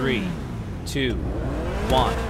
Three, two, one.